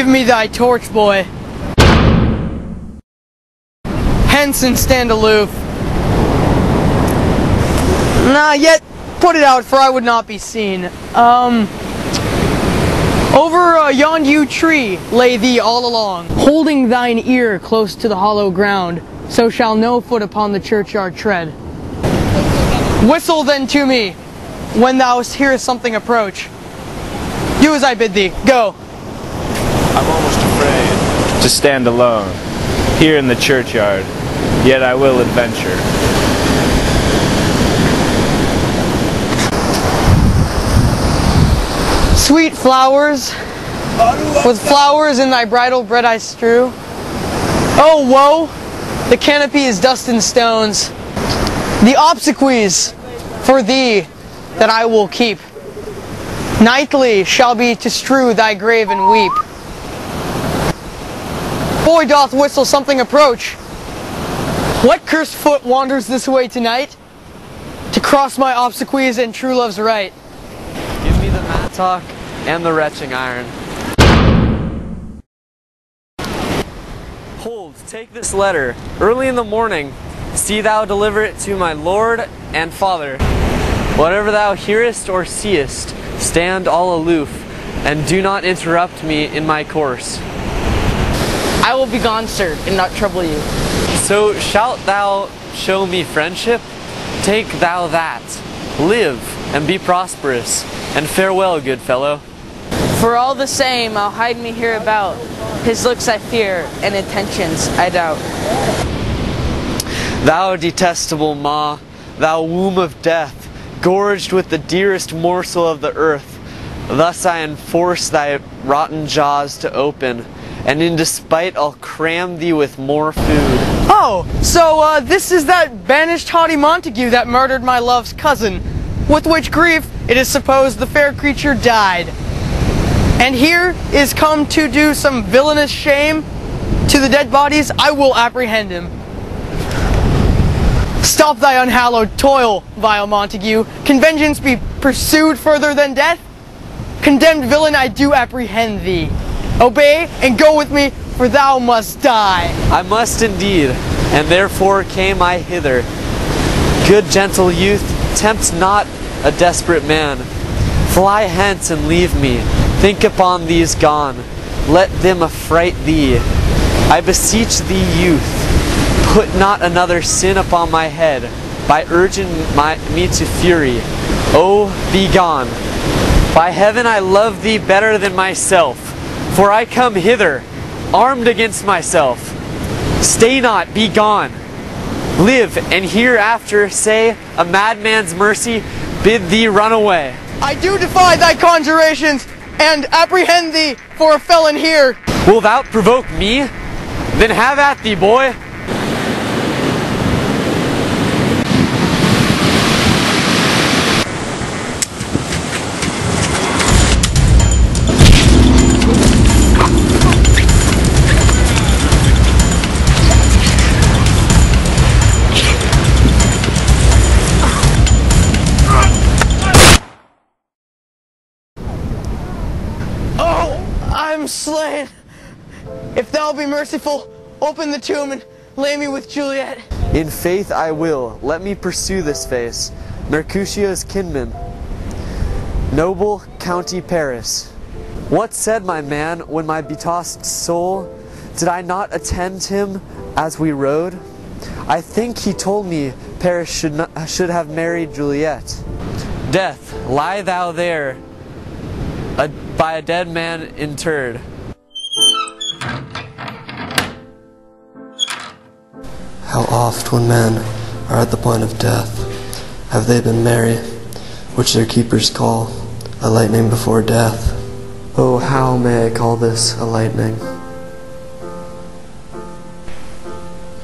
Give me thy torch, boy. Hence and stand aloof. Nah, yet put it out, for I would not be seen. Um, over uh, yon yew tree lay thee all along, holding thine ear close to the hollow ground, so shall no foot upon the churchyard tread. Whistle then to me, when thou hearest something approach. Do as I bid thee, go. I'm almost afraid to stand alone here in the churchyard, yet I will adventure. Sweet flowers, with flowers in thy bridal bread I strew. Oh, woe, the canopy is dust and stones. The obsequies for thee that I will keep. Nightly shall be to strew thy grave and weep. Boy doth whistle something approach. What cursed foot wanders this way tonight? To cross my obsequies and true love's right. Give me the mattock and the retching iron. Hold, take this letter. Early in the morning, see thou deliver it to my lord and father. Whatever thou hearest or seest, stand all aloof, and do not interrupt me in my course. I will be gone, sir, and not trouble you. So shalt thou show me friendship? Take thou that. Live and be prosperous, and farewell, good fellow. For all the same, I'll hide me hereabout. His looks I fear, and intentions I doubt. Thou detestable Ma, thou womb of death, gorged with the dearest morsel of the earth, thus I enforce thy rotten jaws to open, and in despite I'll cram thee with more food. Oh, so uh, this is that banished haughty Montague that murdered my love's cousin, with which grief it is supposed the fair creature died. And here is come to do some villainous shame to the dead bodies, I will apprehend him. Stop thy unhallowed toil, vile Montague. Can vengeance be pursued further than death? Condemned villain, I do apprehend thee. Obey and go with me, for thou must die. I must indeed, and therefore came I hither. Good gentle youth, tempt not a desperate man. Fly hence and leave me. Think upon these gone. Let them affright thee. I beseech thee, youth, put not another sin upon my head by urging my, me to fury. Oh, be gone. By heaven, I love thee better than myself, for I come hither, armed against myself. Stay not, be gone. Live, and hereafter say, a madman's mercy bid thee run away. I do defy thy conjurations and apprehend thee for a felon here. Wilt thou provoke me? Then have at thee, boy. I'm slain. If thou be merciful, open the tomb and lay me with Juliet. In faith I will. Let me pursue this face. Mercutio's kinman. Noble County Paris. What said my man when my betossed soul? Did I not attend him as we rode? I think he told me Paris should, not, should have married Juliet. Death, lie thou there, a, by a dead man interred. How oft, when men are at the point of death, have they been merry, which their keepers call a lightning before death? Oh, how may I call this a lightning?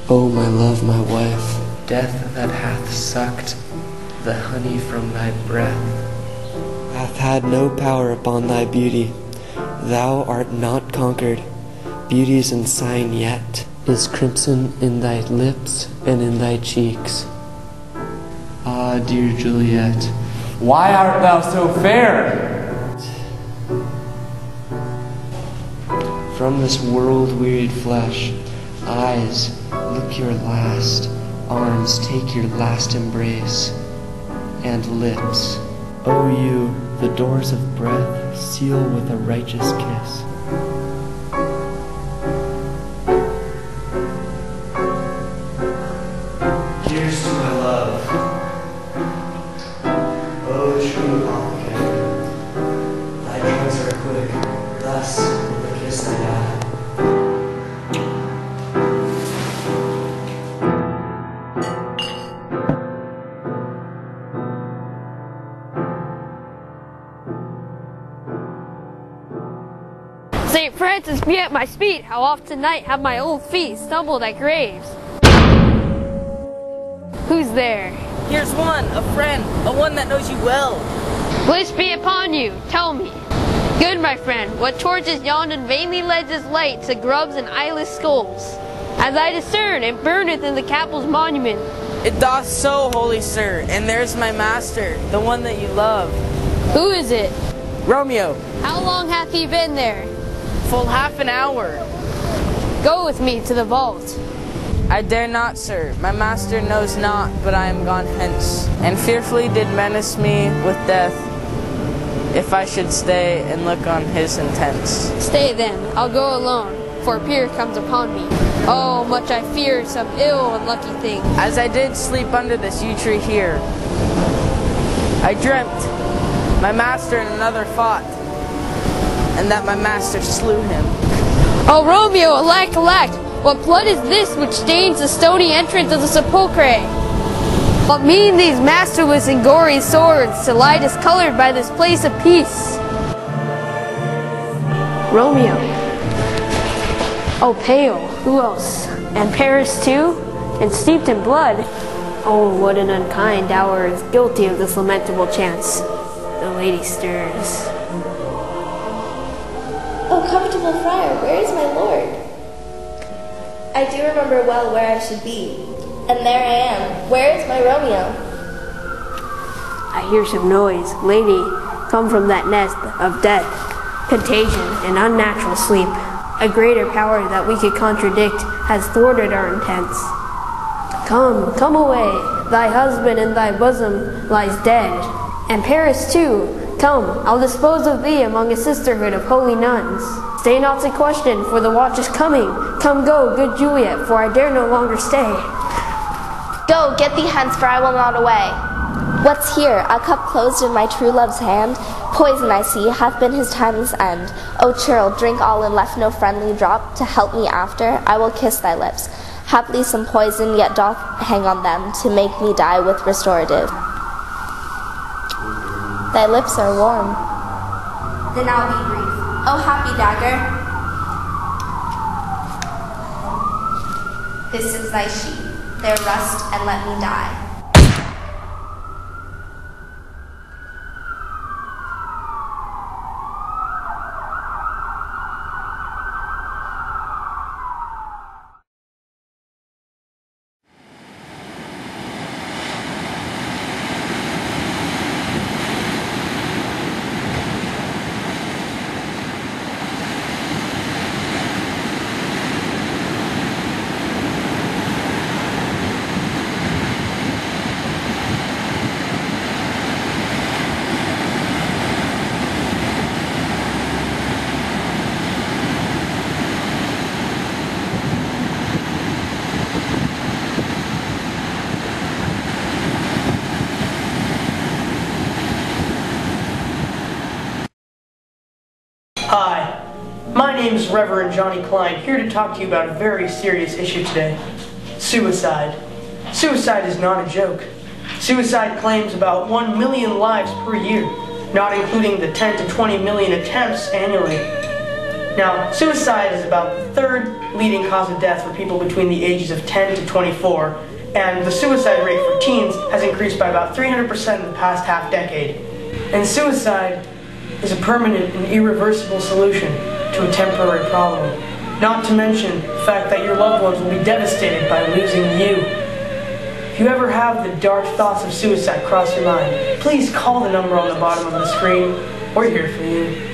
Oh, my love, my wife, Death that hath sucked the honey from thy breath. Hath had no power upon thy beauty. Thou art not conquered. Beauty's ensign yet is crimson in thy lips and in thy cheeks. Ah, dear Juliet, why art thou so fair? from this world-wearied flesh. Eyes, look your last. Arms, take your last embrace. And lips, O you, the doors of breath, seal with a righteous kiss. Here's to my love. St. Francis be at my speed, how oft tonight have my old feet stumbled at graves. Who's there? Here's one, a friend, a one that knows you well. Bliss be upon you, tell me. Good, my friend, what torches yawned and vainly lends its light to grubs and eyeless skulls? As I discern, it burneth in the Capel's monument. It doth so, holy sir, and there's my master, the one that you love. Who is it? Romeo, How long hath he been there? Full half an hour. Go with me to the vault. I dare not, sir. My master knows not, but I am gone hence, and fearfully did menace me with death, if I should stay and look on his intents. Stay then, I'll go alone, for fear comes upon me. Oh, much I fear some ill unlucky thing. As I did sleep under this yew tree here, I dreamt my master and another fought, and that my master slew him. Oh, Romeo, alack, alack! What blood is this which stains the stony entrance of the sepulchre? What mean these masterless and gory swords to lie discolored by this place of peace? Romeo. Oh, pale. Who else? And Paris too? And steeped in blood? Oh, what an unkind hour is guilty of this lamentable chance. The lady stirs. Comfortable friar, where is my lord? I do remember well where I should be. And there I am. Where is my Romeo? I hear some noise. Lady, come from that nest of death, contagion, and unnatural sleep. A greater power that we could contradict has thwarted our intents. Come, come away. Thy husband in thy bosom lies dead. And Paris too. Come, I'll dispose of thee among a sisterhood of holy nuns. Stay not to question, for the watch is coming. Come go, good Juliet, for I dare no longer stay. Go, get thee hence, for I will not away. What's here? A cup closed in my true love's hand? Poison, I see, hath been his timeless end. O churl, drink all and left no friendly drop to help me after. I will kiss thy lips. Haply some poison yet doth hang on them to make me die with restorative. Thy lips are warm. Then I'll be brief. O happy dagger, this is thy sheath. There rust and let me die. Hi, my name is Reverend Johnny Klein, here to talk to you about a very serious issue today suicide. Suicide is not a joke. Suicide claims about 1 million lives per year, not including the 10 to 20 million attempts annually. Now, suicide is about the third leading cause of death for people between the ages of 10 to 24, and the suicide rate for teens has increased by about 300% in the past half decade. And suicide is a permanent and irreversible solution to a temporary problem. Not to mention the fact that your loved ones will be devastated by losing you. If you ever have the dark thoughts of suicide cross your mind, please call the number on the bottom of the screen. We're here for you.